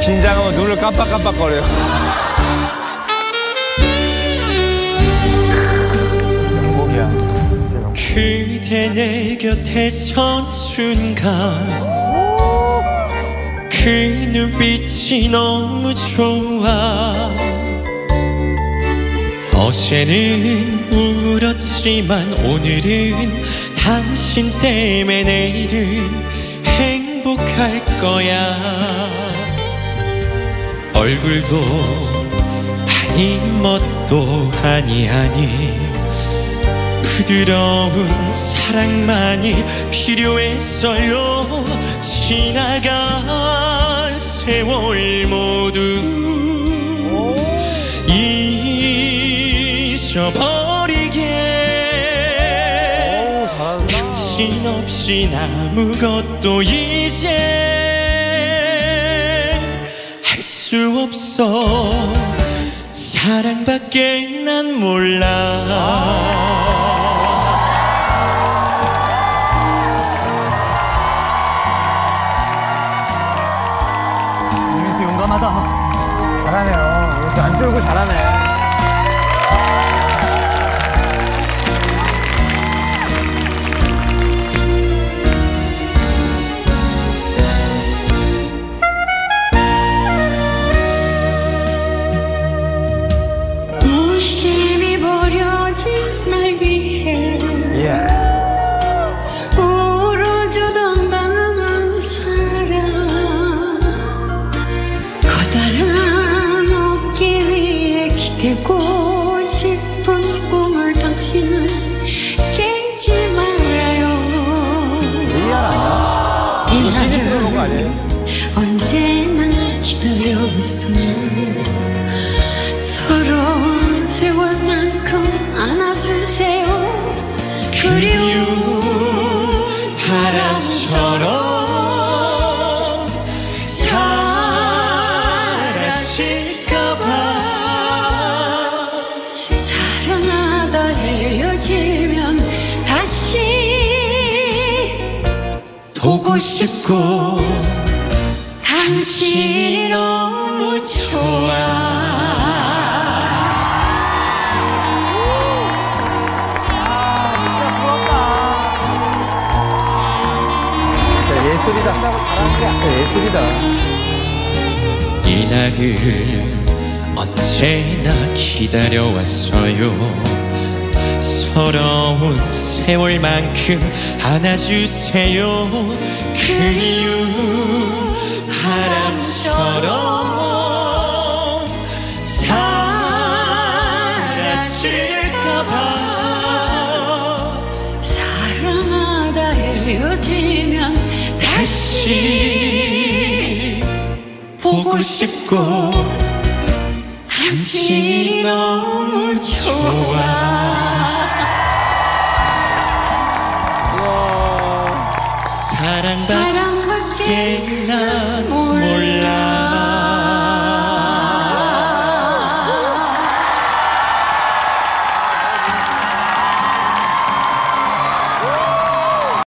긴장하면 눈을 깜빡깜빡거려요. 명곡이야. 진짜 명곡. 그대 내 곁에 선 순간 그 눈빛이 너무 좋아 어제는 울었지만 오늘은 당신 때문에 내일은 행복할 거야 얼굴도 아니 멋도 아니 아니. 부드러운 사랑만이 필요했어요. 지나간 세월 모두 잊어버리게. 당신 없인 아무것도 이제 할 수 없어 사랑밖에 난 몰라 유민수 용감하다. 잘하네요. 유민수 안 쫄고 잘하네. 기대고 싶은 꿈을 당신은 깨지 말아요 AR 아니야? 이 CD 틀어놓은 거 날을 아니에요? 언제나 기다렸어요 서러운 세월만큼 안아주세요 그리운 사랑하다 헤어지면 다시 보고 싶고 당신이 너무 좋아 예술이다. 예술이다. 이날을 언제나 기다려왔어요 서러운 세월만큼 안아주세요. 그리운 바람처럼 사라질까봐. 사랑하다 헤어지면 다시 보고 싶고 당신이 너무 좋아 사랑밖에 난 몰라